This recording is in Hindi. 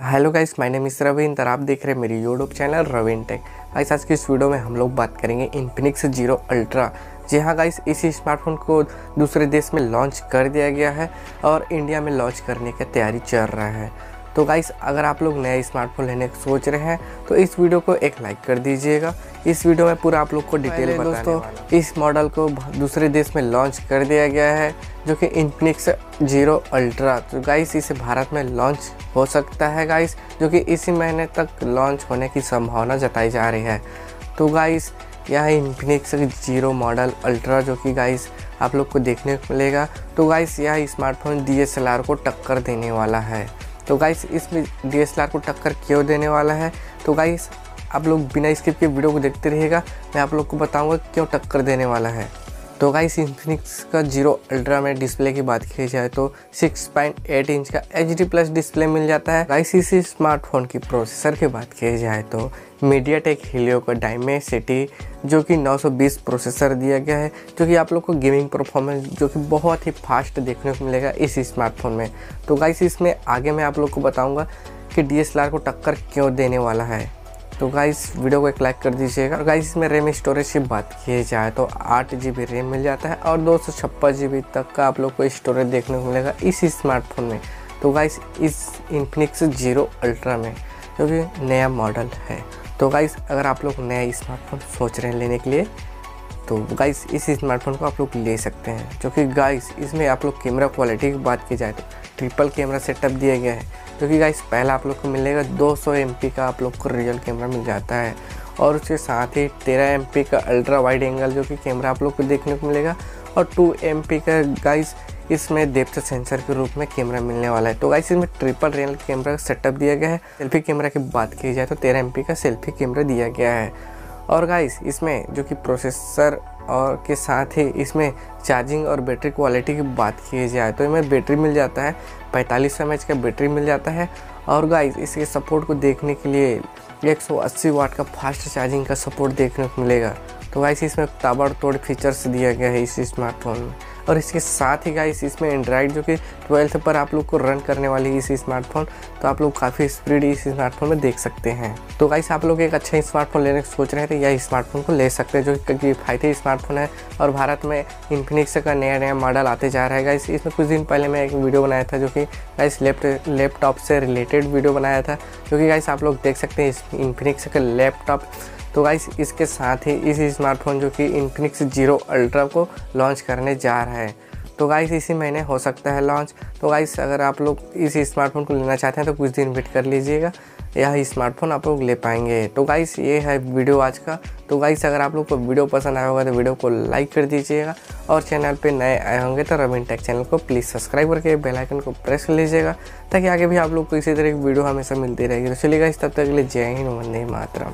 हेलो गाइस माय नेम इस रविंदर आप देख रहे हैं मेरी YouTube channel Ravin tech guys आज की इस वीडियो में हम लोग बात करेंगे इन्फिनिक्स ज़ीरो अल्ट्रा जी हाँ गाइस इसी स्मार्टफ़ोन को दूसरे देश में लॉन्च कर दिया गया है और इंडिया में लॉन्च करने की तैयारी चल रहा है। तो गाइस अगर आप लोग नया स्मार्टफ़ोन लेने की सोच रहे हैं तो इस वीडियो को एक लाइक कर दीजिएगा। इस वीडियो में पूरा आप लोग को डिटेल दोस्तों इस मॉडल को दूसरे देश में लॉन्च कर दिया गया है जो कि इन्फिनिक्स ज़ीरो अल्ट्रा तो गाइस इसे भारत में लॉन्च हो सकता है गाइस जो कि इसी महीने तक लॉन्च होने की संभावना जताई जा रही है। तो गाइस यह इन्फिनिक्स ज़ीरो मॉडल अल्ट्रा जो कि गाइस आप लोग को देखने को मिलेगा। तो गाइस यह स्मार्टफ़ोन डीएसएलआर को टक्कर देने वाला है। तो गाइस इसमें डीएसएलआर को टक्कर क्यों देने वाला है? तो गाइस आप लोग बिना स्किप के वीडियो को देखते रहिएगा। मैं आप लोग को बताऊँगा क्यों टक्कर देने वाला है। तो गाइस इन्फिनिक्स का ज़ीरो अल्ट्रा में डिस्प्ले की बात की जाए तो 6.8 इंच का एच डी प्लस डिस्प्ले मिल जाता है। गाइस, इसी स्मार्टफ़ोन की प्रोसेसर की बात की जाए तो मीडिया टेक हीलियो का डायमेसिटी जो कि 920 प्रोसेसर दिया गया है, जो कि आप लोग को गेमिंग परफॉर्मेंस जो कि बहुत ही फास्ट देखने को मिलेगा इस स्मार्टफ़ोन में। तो गाइस, इसमें आगे मैं आप लोग को बताऊँगा कि DSLR को टक्कर क्यों देने वाला है। तो गाइस वीडियो को एक लाइक कर दीजिएगा। और गाइस इसमें रैम स्टोरेज की बात की जाए तो आठ जी बी रैम मिल जाता है और दो सौ छप्पन जी बी तक का आप लोग को स्टोरेज देखने को मिलेगा इस स्मार्टफ़ोन में। तो गाइस इस इन्फिनिक्स ज़ीरो अल्ट्रा में क्योंकि नया मॉडल है। तो गाइस अगर आप लोग नया स्मार्टफ़ोन सोच रहे हैं लेने के लिए तो गाइस इस स्मार्टफ़ोन को आप लोग ले सकते हैं। जो कि गाइस इसमें आप लोग कैमरा क्वालिटी की बात की जाए तो ट्रिपल कैमरा सेटअप दिया गया है। जो कि गाइस पहला आप लोग को मिलेगा 200 सौ का आप लोग को रियल कैमरा मिल जाता है। और उसके साथ ही 13 एम का अल्ट्रा वाइड एंगल जो कि कैमरा आप लोग को देखने को मिलेगा। और टू एम का गाइस इसमें डेप्थ सेंसर के रूप में कैमरा मिलने वाला है। तो गाइस इसमें ट्रिपल रियल कैमरा सेटअप दिया गया है। सेल्फी कैमरा की बात की जाए तो तेरह एम का सेल्फी कैमरा दिया गया है। और गाइस इसमें जो कि प्रोसेसर और के साथ ही इसमें चार्जिंग और बैटरी क्वालिटी की बात की जाए तो इसमें बैटरी मिल जाता है, पैंतालीस सौ का बैटरी मिल जाता है। और गाइस इसके सपोर्ट को देखने के लिए 180 वाट का फास्ट चार्जिंग का सपोर्ट देखने को मिलेगा। तो गाइस इसमें ताबड़तोड़ फीचर्स दिया गया है इस स्मार्टफ़ोन में। और इसके साथ ही गाइस इसमें एंड्रॉइड जो कि ट्वेल्थ पर आप लोग को रन करने वाली इस स्मार्टफ़ोन तो आप लोग काफ़ी स्पीड इस स्मार्टफ़ोन में देख सकते हैं। तो गाइस आप लोग एक अच्छा स्मार्टफ़ोन लेने की सोच रहे थे या स्मार्टफ़ोन को ले सकते हैं, जो कि किफ़ायती स्मार्टफ़ोन है। और भारत में इन्फिनिक्स का नया नया मॉडल आते जा रहा है गाइस इसमें कुछ दिन पहले मैं एक वीडियो बनाया था, जो कि गाइस लेफ़्ट लैपटॉप से रिलेटेड वीडियो बनाया था, जो कि गाइस आप लोग देख सकते हैं इन्फिनिक्स का लैपटॉप तो गाइस इसके साथ ही इस स्मार्टफ़ोन जो कि इन्फिनिक्स ज़ीरो अल्ट्रा को लॉन्च करने जा रहा है। तो गाइस इसी महीने हो सकता है लॉन्च तो गाइस अगर आप लोग इस स्मार्टफ़ोन को लेना चाहते हैं तो कुछ दिन वेट कर लीजिएगा। यह स्मार्टफ़ोन आप लोग ले पाएँगे। तो गाइस ये है वीडियो आज का। तो गाइस अगर आप लोग को वीडियो पसंद आया होगा तो वीडियो को लाइक कर दीजिएगा। और चैनल पे नए आए होंगे तो रविन टेक चैनल को प्लीज़ सब्सक्राइब करके बेल आइकन को प्रेस कर लीजिएगा, ताकि आगे भी आप लोग को इसी तरह की वीडियो हमेशा मिलती रहेगी। तो चलिएगा इस तब तक के लिए जय हिंद, वंदे मातरम।